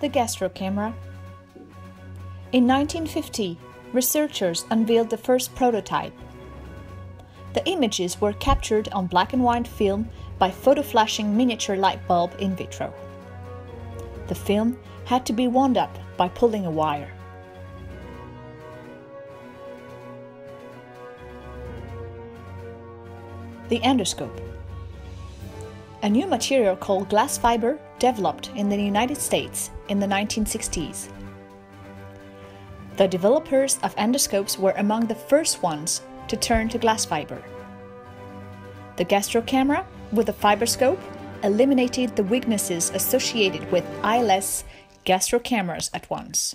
The gastro camera. In 1950, researchers unveiled the first prototype. The images were captured on black and white film by photo-flashing miniature light bulb in vitro. The film had to be wound up by pulling a wire. The endoscope. A new material called glass fiber developed in the United States in the 1960s. The developers of endoscopes were among the first ones to turn to glass fiber. The gastro camera with a fiberscope eliminated the weaknesses associated with eyeless gastro cameras at once.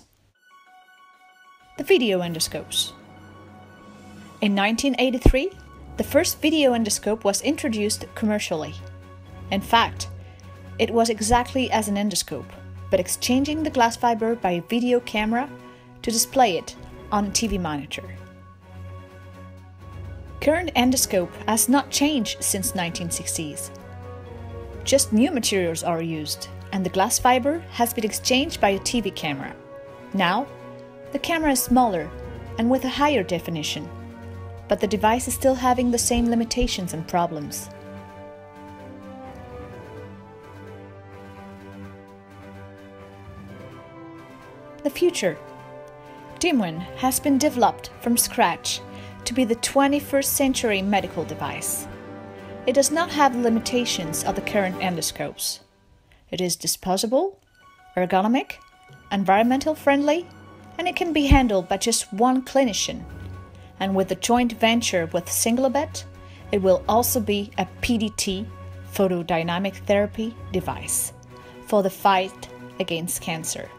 The video endoscopes. In 1983, the first video endoscope was introduced commercially. In fact, it was exactly as an endoscope, but exchanging the glass fiber by a video camera to display it on a TV monitor. Current endoscope has not changed since 1960s. Just new materials are used, and the glass fiber has been exchanged by a TV camera. Now, the camera is smaller and with a higher definition, but the device is still having the same limitations and problems. The future. Dimoen has been developed from scratch to be the 21st century medical device. It does not have limitations of the current endoscopes. It is disposable, ergonomic, environmental friendly, and it can be handled by just one clinician. And with the joint venture with Singulabet, it will also be a PDT, photodynamic therapy device, for the fight against cancer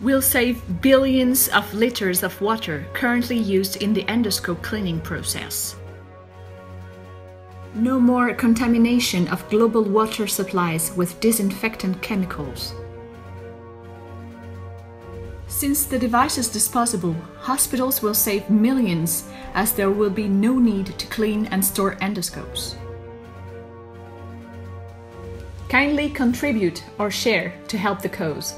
will save billions of liters of water currently used in the endoscope cleaning process. No more contamination of global water supplies with disinfectant chemicals. Since the device is disposable, hospitals will save millions as there will be no need to clean and store endoscopes. Kindly contribute or share to help the cause.